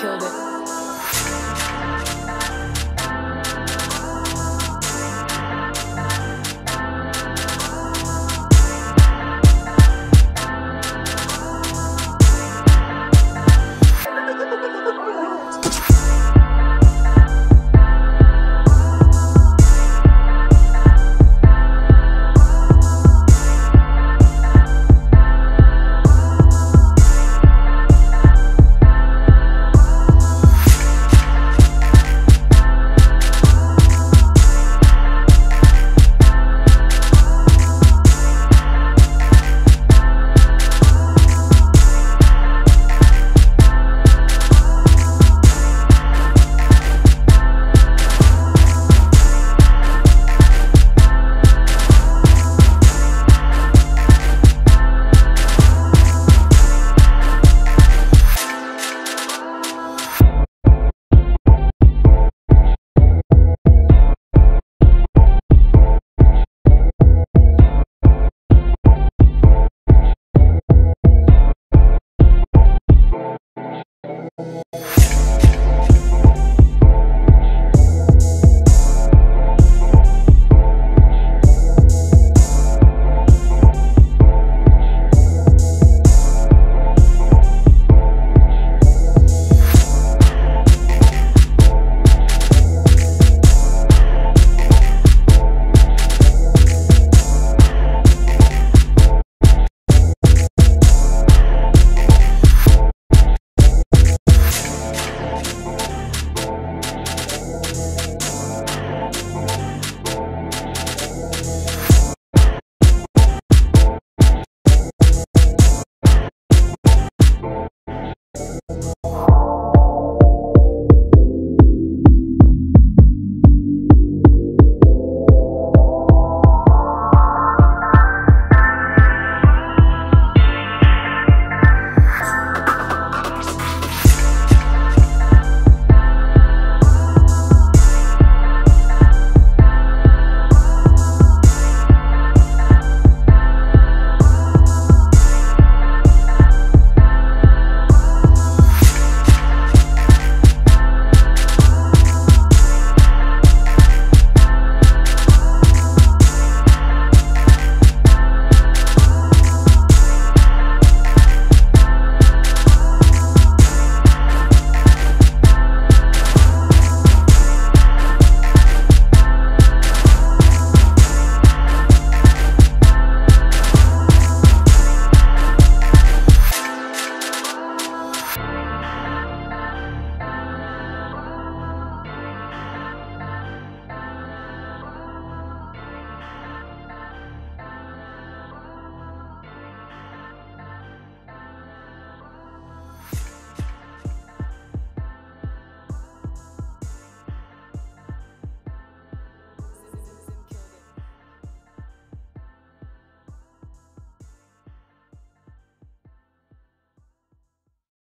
killed it.